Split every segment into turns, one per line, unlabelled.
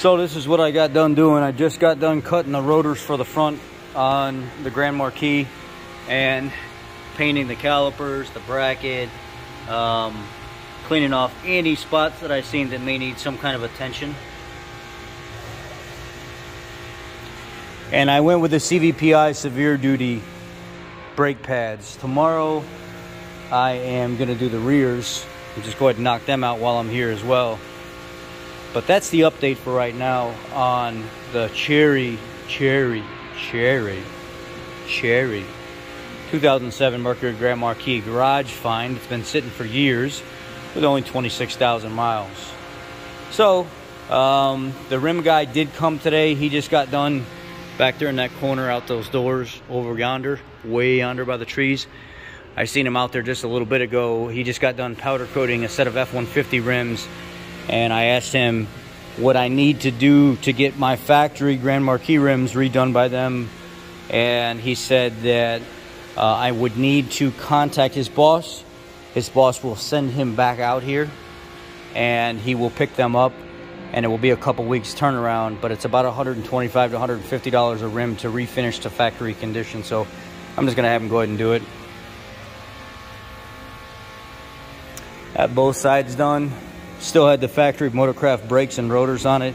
So this is what I got done doing. I just got done cutting the rotors for the front on the Grand Marquis and painting the calipers, the bracket, um, cleaning off any spots that I seen that may need some kind of attention. And I went with the CVPI severe duty brake pads. Tomorrow I am gonna do the rears just go ahead and knock them out while I'm here as well. But that's the update for right now on the Cherry, Cherry, Cherry, Cherry 2007 Mercury Grand Marquis garage find. It's been sitting for years with only 26,000 miles. So, um, the rim guy did come today. He just got done back there in that corner out those doors over yonder, way yonder by the trees. I seen him out there just a little bit ago. He just got done powder coating a set of F-150 rims and I asked him what I need to do to get my factory Grand Marquis rims redone by them. And he said that uh, I would need to contact his boss. His boss will send him back out here and he will pick them up and it will be a couple weeks turnaround, but it's about 125 to 150 dollars a rim to refinish to factory condition. So I'm just gonna have him go ahead and do it. Got both sides done. Still had the factory Motorcraft brakes and rotors on it.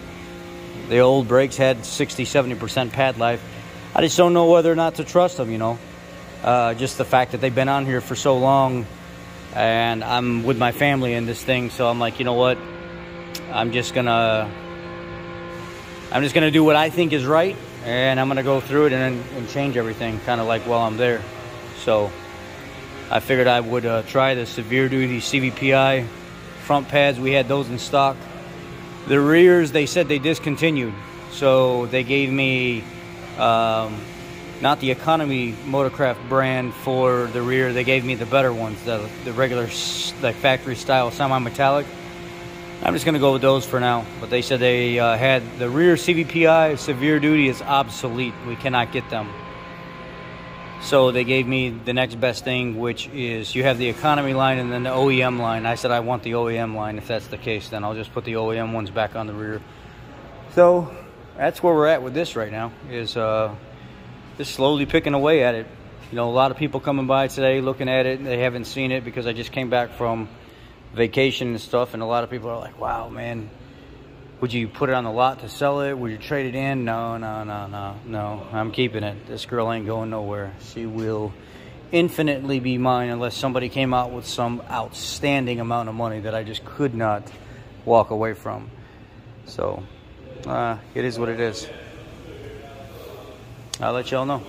The old brakes had 60, 70% pad life. I just don't know whether or not to trust them, you know. Uh, just the fact that they've been on here for so long and I'm with my family in this thing. So I'm like, you know what? I'm just gonna, I'm just gonna do what I think is right and I'm gonna go through it and, and change everything kind of like while I'm there. So I figured I would uh, try the severe duty CVPI front pads. We had those in stock. The rears, they said they discontinued. So they gave me um, not the economy Motorcraft brand for the rear. They gave me the better ones, the, the regular like factory style semi-metallic. I'm just going to go with those for now. But they said they uh, had the rear CVPI severe duty is obsolete. We cannot get them. So they gave me the next best thing, which is you have the economy line and then the OEM line. I said I want the OEM line. If that's the case, then I'll just put the OEM ones back on the rear. So that's where we're at with this right now. Is uh, just slowly picking away at it. You know, a lot of people coming by today looking at it. They haven't seen it because I just came back from vacation and stuff, and a lot of people are like, "Wow, man." Would you put it on the lot to sell it? Would you trade it in? No, no, no, no, no. I'm keeping it. This girl ain't going nowhere. She will infinitely be mine unless somebody came out with some outstanding amount of money that I just could not walk away from. So, uh, it is what it is. I'll let y'all know.